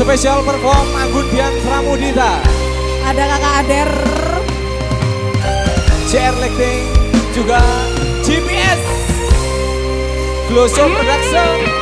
Spesial perform Anggun Dian Pramudita. Ada kakak Ader. CR Lighting Juga GPS Gloso Production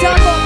double.